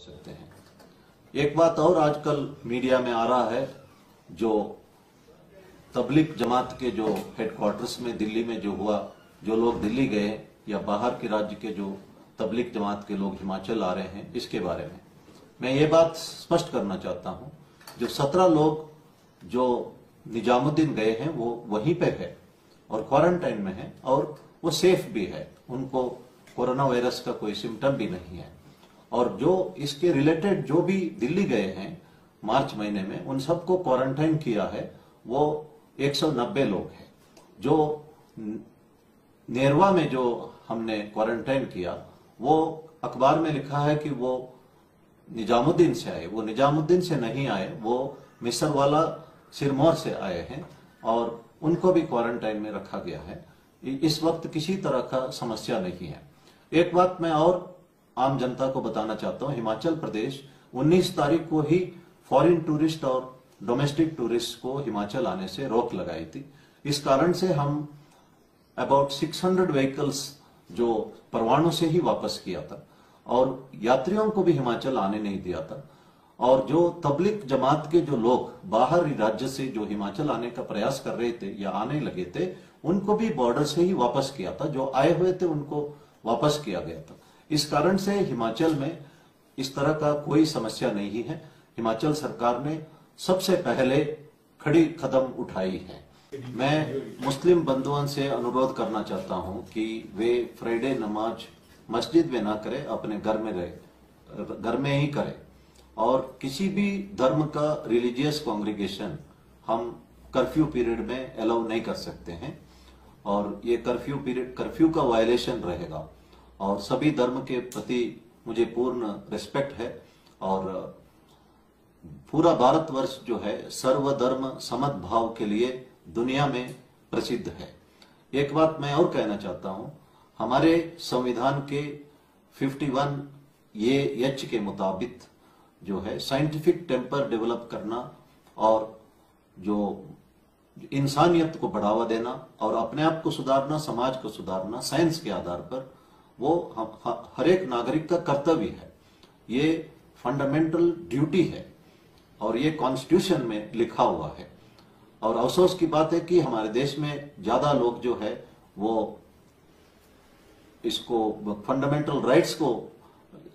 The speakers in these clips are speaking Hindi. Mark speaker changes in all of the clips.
Speaker 1: सकते हैं। एक बात और आजकल मीडिया में आ रहा है, जो तबलीग जमात के जो हेडक्वार्टर्स में, दिल्ली में जो हुआ, जो लोग दिल्ली गए या बाहर के राज्य के जो तबलीग जमात के लोग हिमाचल आ रहे हैं, इसके बारे में। मैं ये बात स्पष्ट करना चाहता हूँ, जो सत्रह लोग जो निजामुद्दीन गए हैं, वो वहीं पे है और क्वारंटाइन में है और वो सेफ़ भी है। उनको कोरोना वायरस का कोई सिम्टम भी नहीं है। और जो इसके रिलेटेड जो भी दिल्ली गए हैं, मार्च महीने में, उन सबको क्वारंटाइन किया है, वो 190 लोग हैं। जो नेरवा में जो हमने क्वारंटाइन किया, वो अखबार में लिखा है कि वो निजामुद्दीन से आए। वो निजामुद्दीन से नहीं आए, वो मिसर वाला सिरमौर से आए हैं और उनको भी क्वारंटाइन में रखा गया है। इस वक्त किसी तरह का समस्या नहीं है। एक बात मैं और आम जनता को बताना चाहता हूँ, हिमाचल प्रदेश 19 तारीख को ही फॉरेन टूरिस्ट और डोमेस्टिक टूरिस्ट को हिमाचल आने से रोक लगाई थी। इस कारण से हम अबाउट 600 व्हीकल्स जो परवाणु से ही वापस किया था और यात्रियों को भी हिमाचल आने नहीं दिया था। और जो तबलीग जमात के जो लोग बाहर राज्य से जो हिमाचल आने का प्रयास कर रहे थे या आने लगे थे, उनको भी बॉर्डर से ही वापस किया था। जो आए हुए थे, उनको वापस किया गया था। इस कारण से हिमाचल में इस तरह का कोई समस्या नहीं है। हिमाचल सरकार ने सबसे पहले खड़ी कदम उठाई है। मैं मुस्लिम बंधुओं से अनुरोध करना चाहता हूँ कि वे फ्राइडे नमाज़ मस्जिद में ना करें, अपने घर में रहे, घर में ही करें। और किसी भी धर्म का रिलीजियस कॉन्ग्रीगेशन हम कर्फ्यू पीरियड में अलाउ नहीं कर सकते हैं। और ये कर्फ्यू पीरियड कर्फ्यू का वायलेशन रहेगा। और सभी धर्म के प्रति मुझे पूर्ण रिस्पेक्ट है और पूरा भारतवर्ष जो है सर्वधर्म समत भाव के लिए दुनिया में प्रसिद्ध है। एक बात मैं और कहना चाहता हूँ, हमारे संविधान के 51 ये एच के मुताबिक जो है साइंटिफिक टेम्पर डेवलप करना और जो इंसानियत को बढ़ावा देना और अपने आप को सुधारना, समाज को सुधारना साइंस के आधार पर वो हर एक नागरिक का कर्तव्य है। ये फंडामेंटल ड्यूटी है और ये कॉन्स्टिट्यूशन में लिखा हुआ है। और अफसोस की बात है कि हमारे देश में ज़्यादा लोग जो है, वो इसको फंडामेंटल राइट्स को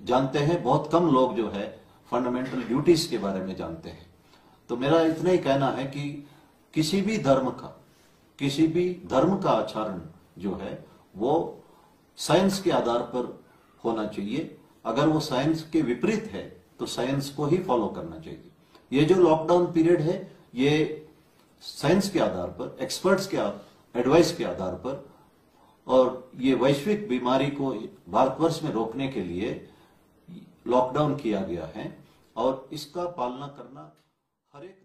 Speaker 1: जानते हैं। बहुत कम लोग जो है फंडामेंटल ड्यूटीज़ के बारे में जानते हैं। तो मेरा इतना ही कहना है कि किसी भी धर्म का, किसी भी धर्म का आचरण जो है, वो साइंस के आधार पर होना चाहिए। अगर वो साइंस के विपरीत है तो साइंस को ही फॉलो करना चाहिए। ये जो लॉकडाउन पीरियड है, ये साइंस के आधार पर, एक्सपर्ट्स के एडवाइस के आधार पर, और ये वैश्विक बीमारी को भारतवर्ष में रोकने के लिए लॉकडाउन किया गया है, और इसका पालना करना हर एक